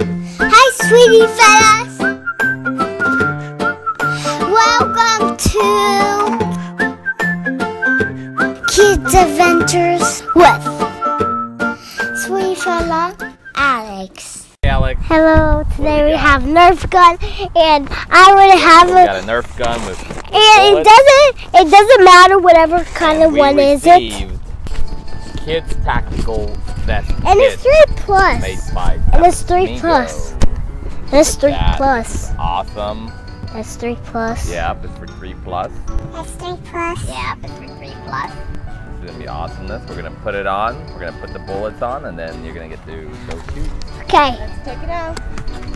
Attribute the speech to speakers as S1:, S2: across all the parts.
S1: Hi, sweetie fellas. Welcome to Kids Adventures with Sweetie fella Aleks.
S2: Hey, Aleks.
S1: Hello. Today we
S2: got?
S1: have Nerf gun, and I would have
S2: We
S1: a.
S2: got a Nerf gun with.
S1: And it doesn't. It doesn't matter whatever kind of
S2: we
S1: one is it.
S2: Received Kids tactical vest
S1: And it's three plus.
S2: made by.
S1: And it's three
S2: Tepsmigo.
S1: plus. That's three
S2: That
S1: plus.
S2: Awesome.
S1: That's three plus.
S2: Yeah, it's for three plus.
S1: That's three plus. Yeah, it's for three plus.
S2: It's gonna be awesomeness. We're gonna put it on. We're gonna put the bullets on, and then you're gonna get to go shoot.
S1: Okay.
S3: Let's take it out.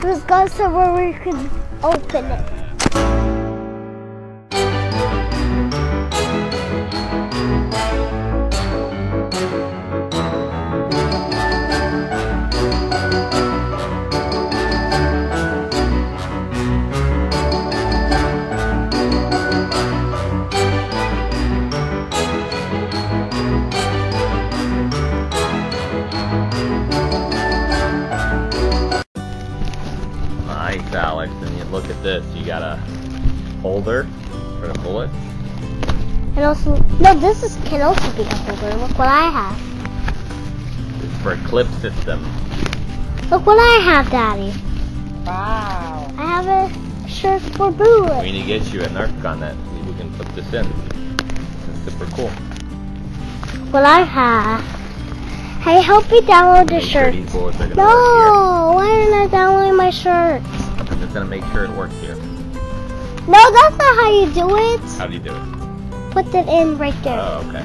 S1: Let's go somewhere where we can open it.
S2: Nice, Aleks. And you look at this. You got a holder for the bullets.
S1: And also, no, this is can also be a holder. Look what I have.
S2: It's for a clip system.
S1: Look what I have, Daddy.
S3: Wow.
S1: I have a shirt for bullets.
S2: We need to get you a Nerf gun that we can put this in. It's super cool.
S1: What I have. Hey, help me download the shirt.
S2: these bullets are gonna work
S1: No, why didn't I download my shirt?
S2: Just gonna make sure it works here.
S1: No, that's not how you do it.
S2: How do you do it?
S1: Put it in right there.
S2: Oh, okay.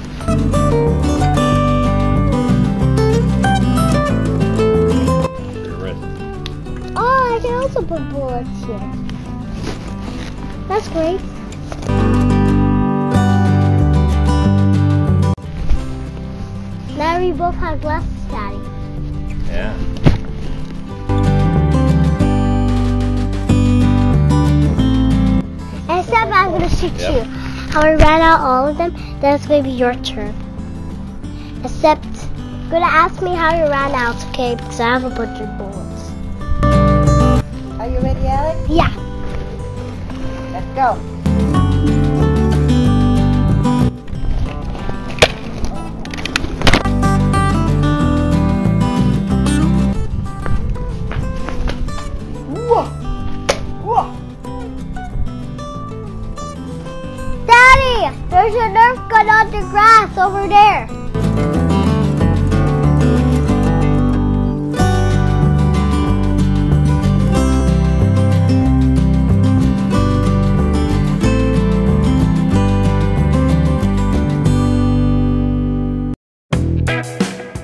S2: Your wrist.
S1: Oh, I can also put bullets here. That's great. Now we both have glasses, Daddy.
S2: Yeah.
S1: Gonna
S2: Yep.
S1: How I ran out all of them, then it's gonna be your turn. Except, you're gonna ask me how you ran out, okay? Because I have a bunch of bullets.
S3: Are you ready, Aleks?
S1: Yeah.
S3: Let's go.
S1: Daddy, there's a Nerf gun on the grass over there.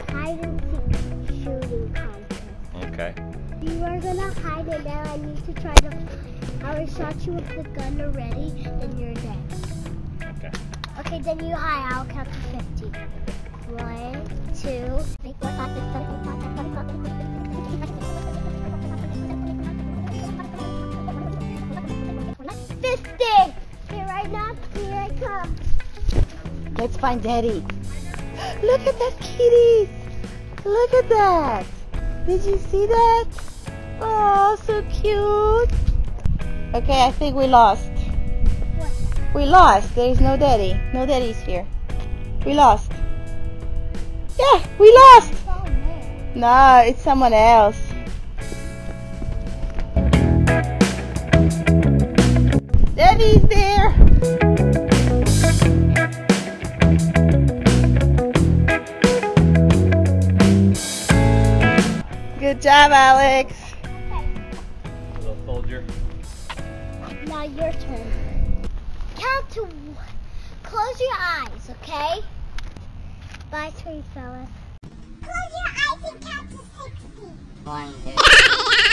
S1: Hide and seek shooting contest.
S2: Okay.
S1: You are gonna hide and then I need to try to. I will shot you with the gun already, then you're dead.
S2: Okay.
S1: Then you hide. I'll count to 50. One, two, three, four, five, six, seven, eight, nine, ten, eleven, twelve, Fifty! Here right now, here I come.
S3: Let's find Daddy. Look at that kitty. Look at that. Did you see that? Oh, so cute. Okay, I think we lost.
S1: What?
S3: We lost. There is no daddy. No daddy's here. We lost. Yeah, we lost.
S1: Oh, man.
S3: No, it's someone else. Daddy's there. Good job, Aleks.
S2: Little soldier.
S1: Now your turn. Count to. Close your eyes, okay? Bye, sweet fellas. Close your eyes and count to 60.
S4: One, two,